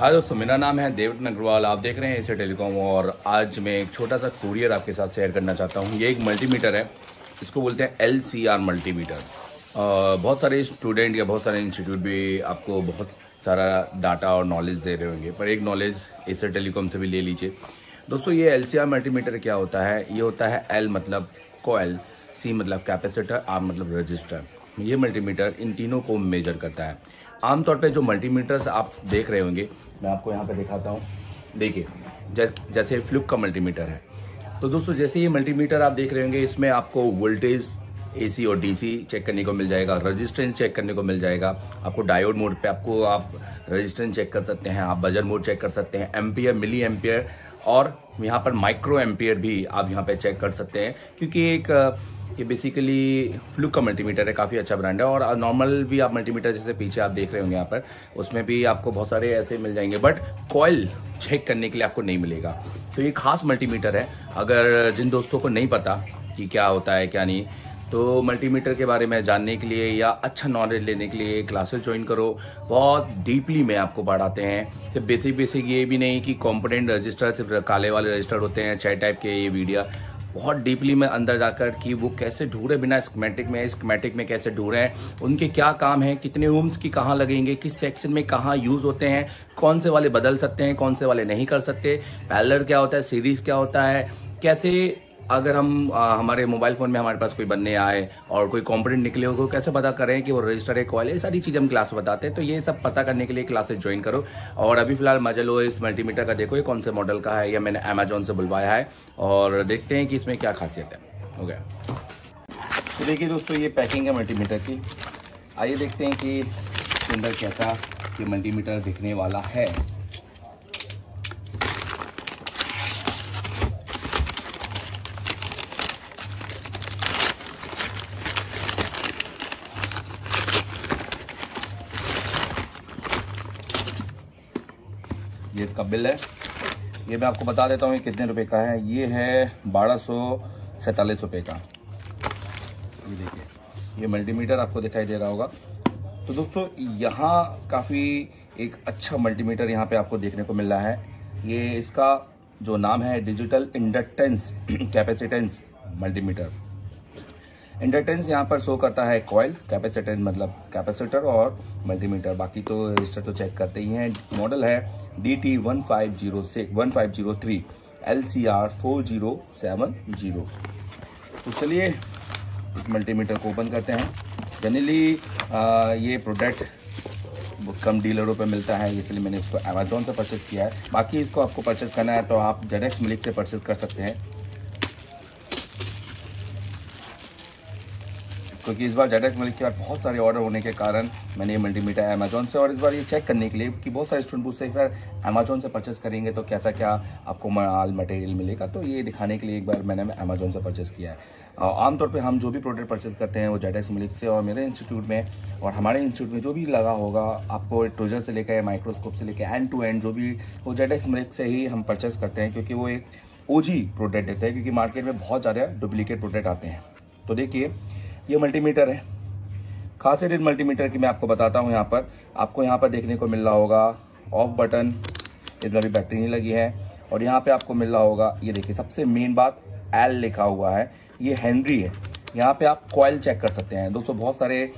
हाय दोस्तों, मेरा नाम है देवटन अग्रवाल। आप देख रहे हैं इसे टेलीकॉम और आज मैं एक छोटा सा कुरियर आपके साथ शेयर करना चाहता हूँ। ये एक मल्टीमीटर है। इसको बोलते हैं एल सी आर मल्टीमीटर बहुत सारे स्टूडेंट या बहुत सारे इंस्टीट्यूट भी आपको बहुत सारा डाटा और नॉलेज दे रहे होंगे, पर एक नॉलेज एसर टेलीकॉम से भी ले लीजिए। दोस्तों, ये एल सी आर मल्टीमीटर क्या होता है? ये होता है एल मतलब कोयल सी मतलब कैपेसिटर आर मतलब रजिस्टर ये मल्टीमीटर इन तीनों को मेजर करता है। आमतौर पे जो मल्टीमीटर्स आप देख रहे होंगे मैं आपको यहाँ पे दिखाता हूँ। देखिए जैसे फ्लुक का मल्टीमीटर है। तो दोस्तों, जैसे ये मल्टीमीटर आप देख रहे होंगे, इसमें आपको वोल्टेज एसी और डीसी चेक करने को मिल जाएगा रजिस्टेंस चेक करने को मिल जाएगा। आपको डायोड मोड पे आपको आप रजिस्टेंस चेक कर सकते हैं, आप बजर मोड चेक कर सकते हैं एम्पियर मिली एम्पियर और यहाँ पर माइक्रो एम्पियर भी आप यहाँ पे चेक कर सकते हैं। क्योंकि एक ये बेसिकली फ्लुक का मल्टीमीटर है, काफ़ी अच्छा ब्रांड है और नॉर्मल भी आप मल्टीमीटर जैसे पीछे आप देख रहे होंगे यहाँ पर, उसमें भी आपको बहुत सारे ऐसे मिल जाएँगे बट कॉयल चेक करने के लिए आपको नहीं मिलेगा। तो ये खास मल्टीमीटर है, अगर जिन दोस्तों को नहीं पता कि क्या होता है, क्या नहीं तो मल्टीमीटर के बारे में जानने के लिए या अच्छा नॉलेज लेने के लिए क्लासेस ज्वाइन करो। बहुत डीपली में आपको पढ़ाते हैं। सिर्फ़ बेसिक बेसिक ये भी नहीं कि कॉम्पोनेंट रजिस्टर सिर्फ़ काले वाले रजिस्टर होते हैं छह टाइप के ये वीडियो बहुत डीपली मैं अंदर जाकर कि वो कैसे ढूंढे बिना स्कमेटिक में स्कमेटिक में कैसे ढूंढे हैं, उनके क्या काम है, कितने रूम्स की कहाँ लगेंगे, किस सेक्शन में कहाँ यूज़ होते हैं, कौन से वाले बदल सकते हैं, कौन से वाले नहीं कर सकते पैलर क्या होता है सीरीज़ क्या होता है, कैसे अगर हम आ, हमारे मोबाइल फ़ोन में हमारे पास कोई बनने आए और कोई कॉम्पोनेंट निकले हो तो कैसे पता करें कि वो रजिस्टर है कॉल ये सारी चीज़ हम क्लास बताते हैं तो ये सब पता करने के लिए क्लासेस ज्वाइन करो। और अभी फ़िलहाल मज़ा लो इस मल्टीमीटर का देखो ये कौन से मॉडल का है या मैंने अमेजोन से बुलवाया है और देखते हैं कि इसमें क्या खासियत है। हो गया तो देखिए दोस्तों ये पैकिंग है मल्टीमीटर की। आइए देखते हैं कि अंदर कैसा ये मल्टीमीटर दिखने वाला है। इसका बिल है। ये मैं आपको बता देता हूँ कितने रुपए का है। ये है बारह सौ सैतालीस रुपये का। ये देखिए, ये मल्टीमीटर आपको दिखाई दे रहा होगा। तो दोस्तों, यहाँ काफ़ी एक अच्छा मल्टीमीटर यहाँ पे आपको देखने को मिल रहा है। ये इसका जो नाम है digital inductance capacitance multimeter inductance यहाँ पर शो करता है कॉयल कैपेसिटेंस मतलब कैपेसिटर और मल्टीमीटर बाकी तो रजिस्टर तो चेक करते ही हैं। मॉडल है D T one five zero one five zero three L C R four zero seven zero तो चलिए मल्टीमीटर को ओपन करते हैं। जनरली ये प्रोडक्ट कम डीलरों पे मिलता है, इसलिए मैंने इसको अमेजोन से परचेस किया है। बाकी इसको आपको परचेस करना है तो आप जेडेक्स मिल्क से परचेस कर सकते हैं। क्योंकि इस बार जेडेक्स मिल्क के बाद बहुत सारे ऑर्डर होने के कारण मैंने ये मल्टीमीटर अमेजोन से और इस बार ये चेक करने के लिए कि बहुत सारे स्टूडेंट पूछते हैं, सर अमेजोन से परचेस करेंगे तो कैसा क्या आपको माल मटेरियल मिलेगा? तो ये दिखाने के लिए एक बार मैंने अमेजोन से परचेस किया है। आमतौर पर हम जो भी प्रोडक्ट परचेस करते हैं वो जेडेक्स मिल्क से और मेरे इंस्टीट्यूट में और हमारे इंस्टीट्यूट में जो भी लगा होगा, आपको ट्रोजर से लेकर माइक्रोस्कोप से लेकर एंड टू एंड जो भी वो जेडेक्स मिल्क से ही हम परचेस करते हैं क्योंकि वो एक ओजी प्रोडक्ट देते हैं क्योंकि मार्केट में बहुत ज़्यादा डुप्लीकेट प्रोडक्ट आते हैं। तो देखिए ये मल्टीमीटर है। खासियत इन मल्टीमीटर की मैं आपको बताता हूँ यहाँ पर। आपको यहाँ पर देखने को मिल रहा होगा ऑफ़ बटन इसमें भी बैटरी नहीं लगी है। और यहाँ पे आपको मिल रहा होगा, ये देखिए, सबसे मेन बात एल लिखा हुआ है। ये हेनरी है। यहाँ पे आप कॉयल चेक कर सकते हैं। दोस्तों, बहुत सारे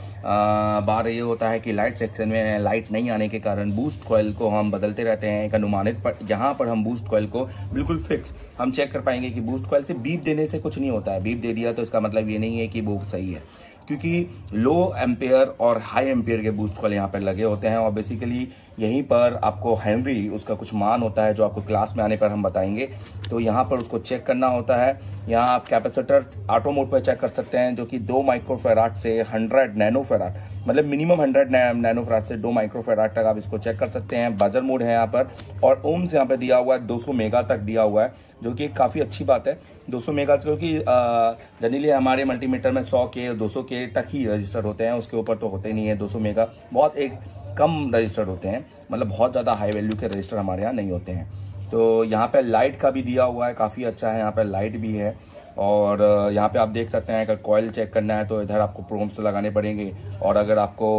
बार ये होता है कि लाइट सेक्शन में लाइट नहीं आने के कारण बूस्ट कॉयल को हम बदलते रहते हैं, एक अनुमानित पर, यहाँ पर हम बूस्ट कॉयल को बिल्कुल फिक्स हम चेक कर पाएँगे कि बूस्ट कॉयल से बीप देने से कुछ नहीं होता है। बीप दे दिया तो इसका मतलब ये नहीं है कि वो सही है। क्योंकि लो एम्पेयर और हाई एम्पेयर के बूस्ट कॉल यहाँ पर लगे होते हैं और बेसिकली यहीं पर आपको हेनरी उसका कुछ मान होता है जो आपको क्लास में आने पर हम बताएँगे। तो यहाँ पर उसको चेक करना होता है। यहाँ आप कैपेसिटर ऑटो मोड पर चेक कर सकते हैं, जो कि दो माइक्रोफेराट से हंड्रेड नैनोफेराट मतलब मिनिमम हंड्रेड नैनोफेराट से दो माइक्रोफेराट तक आप इसको चेक कर सकते हैं। बजर मोड है यहाँ पर और ओम्स यहाँ पे दिया हुआ है 200 मेगा तक दिया हुआ है, जो कि काफ़ी अच्छी बात है। 200 मेगा क्योंकि जनरली हमारे मल्टीमीटर में 100 के 200 के तक ही रजिस्टर होते हैं, उसके ऊपर तो होते नहीं है। 200 मेगा बहुत एक कम रजिस्टर्ड होते हैं मतलब बहुत ज़्यादा हाई वैल्यू के रजिस्टर हमारे यहाँ नहीं होते हैं। तो यहाँ पे लाइट का भी दिया हुआ है, काफ़ी अच्छा है, यहाँ पे लाइट भी है। और यहाँ पे आप देख सकते हैं अगर कॉयल चेक करना है तो इधर आपको प्रोम्स लगाने पड़ेंगे। और अगर आपको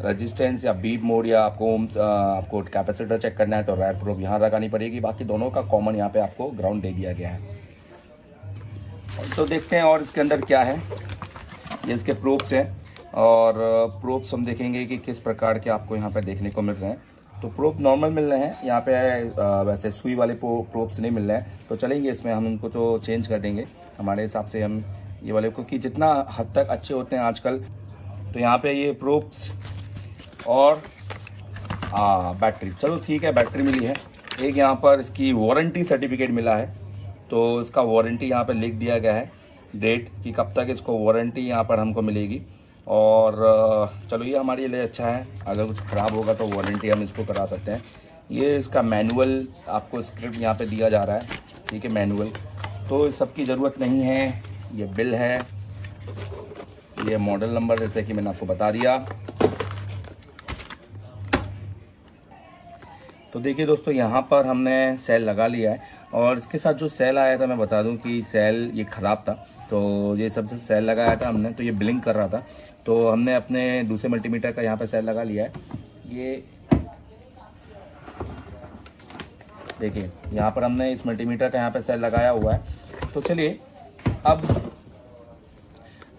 रजिस्टेंस या बीप मोड या आपको आ, आपको कैपेसिटर चेक करना है तो रैड प्रोब यहाँ लगानी पड़ेगी। बाकी दोनों का कॉमन यहाँ पे आपको ग्राउंड दे दिया गया है। तो देखते हैं और इसके अंदर क्या है। ये इसके प्रोब्स हैं और प्रोब्स हम देखेंगे कि किस प्रकार के आपको यहाँ पे देखने को मिल रहे हैं। तो प्रोप नॉर्मल मिल रहे हैं। यहाँ पे वैसे सुई वाले प्रोप्स नहीं मिल रहे हैं। तो चलेंगे इसमें हम उनको तो चेंज कर देंगे। हमारे हिसाब से हम ये वाले क्योंकि जितना हद तक अच्छे होते हैं आजकल तो यहाँ पे ये प्रोप्स और आ, बैटरी चलो ठीक है बैटरी मिली है। एक यहाँ पर इसकी वारंटी सर्टिफिकेट मिला है। तो इसका वारंटी यहाँ पर लिख दिया गया है। डेट कि कब तक इसको वारंटी यहाँ पर हमको मिलेगी। और चलो ये हमारे लिए अच्छा है। अगर कुछ ख़राब होगा तो वारंटी हम इसको करा सकते हैं। ये इसका मैनुअल आपको स्क्रिप्ट यहाँ पे दिया जा रहा है। ठीक है मैनुअल तो सबकी ज़रूरत नहीं है, ये बिल है। ये मॉडल नंबर जैसे कि मैंने आपको बता दिया। तो देखिए दोस्तों, यहाँ पर हमने सेल लगा लिया है और इसके साथ जो सेल आया था, मैं बता दूँ कि सेल ये ख़राब था। तो ये सबसे सेल लगाया था हमने तो ये ब्लिंक कर रहा था। तो हमने अपने दूसरे मल्टीमीटर का यहाँ पर सेल लगा लिया है। ये देखिए, यहाँ पर हमने इस मल्टीमीटर का यहाँ पे सेल लगाया हुआ है। तो चलिए, अब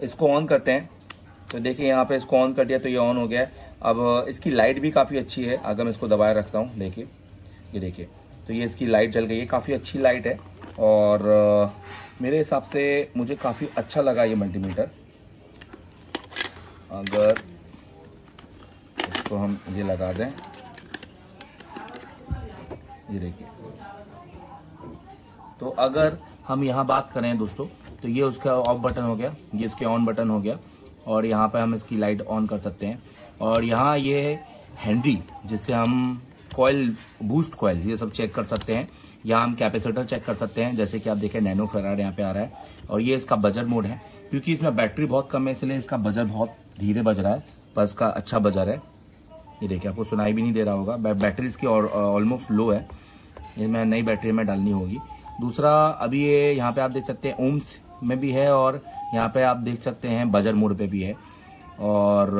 इसको ऑन करते हैं। तो देखिए, यहाँ पे इसको ऑन कर दिया तो ये ऑन हो गया है। अब इसकी लाइट भी काफ़ी अच्छी है। अगर मैं इसको दबाए रखता हूँ, देखिए, ये देखिए तो ये इसकी लाइट जल गई है। काफ़ी अच्छी लाइट है। और मेरे हिसाब से मुझे काफ़ी अच्छा लगा ये मल्टीमीटर अगर इसको हम ये लगा दें। ये देखिए। तो अगर हम यहाँ बात करें दोस्तों तो ये उसका ऑफ़ बटन हो गया, ये इसके ऑन बटन हो गया, और यहाँ पे हम इसकी लाइट ऑन कर सकते हैं। और यहाँ ये है हैंडी जिससे हम कॉयल बूस्ट कॉयल ये सब चेक कर सकते हैं। यहाँ हम कैपेसिटर चेक कर सकते हैं, जैसे कि आप देखें नैनो फेराड यहाँ पे आ रहा है, और ये इसका बजर मोड है, क्योंकि इसमें बैटरी बहुत कम है, इसलिए इसका बजर बहुत धीरे बज रहा है, पर इसका अच्छा बजर है। ये देखिए, आपको सुनाई भी नहीं दे रहा होगा। बैटरी इसकी ऑलमोस्ट लो है। इसमें नई बैटरी में डालनी होगी। दूसरा, अभी ये यहाँ पे आप देख सकते हैं ओम्स में भी है और यहाँ पे आप देख सकते हैं बजर मोड पे भी है। और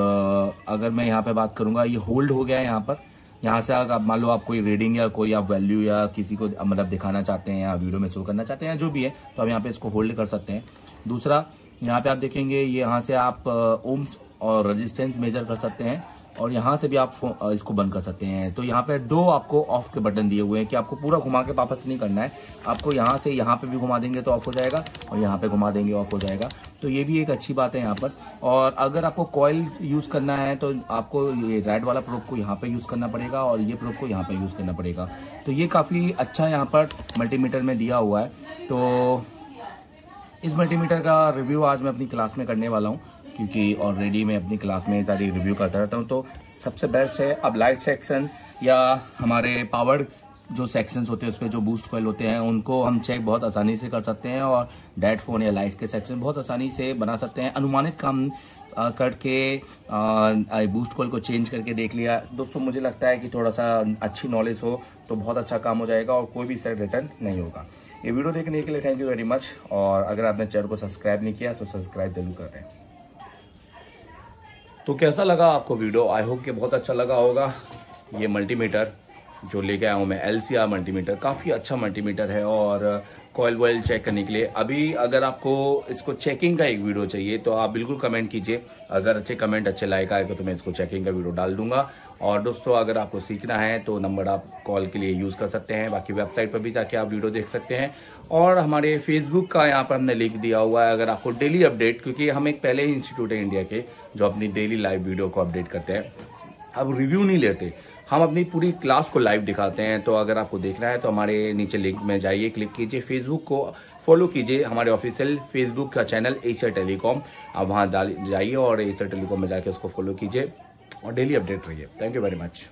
अगर मैं यहाँ पे बात करूँगा, ये होल्ड हो गया है यहाँ पर। यहाँ से अगर आप, मान लो आप कोई रीडिंग या कोई आप वैल्यू या किसी को मतलब दिखाना चाहते हैं या वीडियो में शो करना चाहते हैं जो भी है तो आप यहाँ पे इसको होल्ड कर सकते हैं। दूसरा, यहाँ पे आप देखेंगे, ये यहाँ से आप ओम्स और रजिस्टेंस मेजर कर सकते हैं। और यहाँ से भी आप इसको बंद कर सकते हैं। तो यहाँ पे दो आपको ऑफ़ के बटन दिए हुए हैं कि आपको पूरा घुमा के वापस नहीं करना है। आपको यहाँ से यहाँ पे भी घुमा देंगे तो ऑफ़ हो जाएगा और यहाँ पे घुमा देंगे ऑफ़ हो जाएगा। तो ये भी एक अच्छी बात है यहाँ पर। और अगर आपको कॉयल यूज़ करना है तो आपको ये रेड वाला प्रोप को यहाँ पे यूज़ करना पड़ेगा और ये प्रोप को यहाँ पे यूज़ करना पड़ेगा। तो ये काफ़ी अच्छा यहाँ पर मल्टीमीटर में दिया हुआ है। तो इस मल्टीमीटर का रिव्यू आज मैं अपनी क्लास में करने वाला हूँ। क्योंकि ऑलरेडी मैं अपनी क्लास में सारी रिव्यू करता रहता हूँ तो सबसे बेस्ट है अब लाइट सेक्शन या हमारे पावर जो सेक्शंस होते हैं उस पर जो बूस्ट कॉयल होते हैं, उनको हम चेक बहुत आसानी से कर सकते हैं और डेड फ़ोन या लाइट के सेक्शन बहुत आसानी से बना सकते हैं। अनुमानित काम करके बूस्ट कॉल को चेंज करके देख लिया। दोस्तों, मुझे लगता है कि थोड़ा सा अच्छी नॉलेज हो तो बहुत अच्छा काम हो जाएगा और कोई भी सेट रिटर्न नहीं होगा। ये वीडियो देखने के लिए थैंक यू वेरी मच और अगर आपने चैनल को सब्सक्राइब नहीं किया तो सब्सक्राइब ज़रूर करें तो कैसा लगा आपको वीडियो? आई होप कि बहुत अच्छा लगा होगा। ये मल्टीमीटर जो लेके आया हूँ मैं एल सी आर मल्टीमीटर काफ़ी अच्छा मल्टीमीटर है और कॉयल वॉयल चेक करने के लिए। अभी अगर आपको इसको चेकिंग का एक वीडियो चाहिए तो आप बिल्कुल कमेंट कीजिए। अगर अच्छे कमेंट अच्छे लाइक आएगा तो मैं इसको चेकिंग का वीडियो डाल दूँगा। और दोस्तों, अगर आपको सीखना है तो नंबर आप कॉल के लिए यूज़ कर सकते हैं। बाकी वेबसाइट पर भी जाके आप वीडियो देख सकते हैं। और हमारे फेसबुक का यहाँ पर हमने लिंक दिया हुआ है, अगर आपको डेली अपडेट क्योंकि हम एक पहले ही इंस्टीट्यूट है इंडिया के, जो अपनी डेली लाइव वीडियो को अपडेट करते हैं। अब रिव्यू नहीं लेते। हम अपनी पूरी क्लास को लाइव दिखाते हैं तो अगर आपको देखना है तो हमारे नीचे लिंक में जाइए क्लिक कीजिए फेसबुक को फॉलो कीजिए हमारे ऑफिशियल फेसबुक का चैनल एशिया टेलीकॉम आप वहाँ डाल, जाइए और एशिया टेलीकॉम में जाके उसको फॉलो कीजिए और डेली अपडेट रहिए। Thank you very much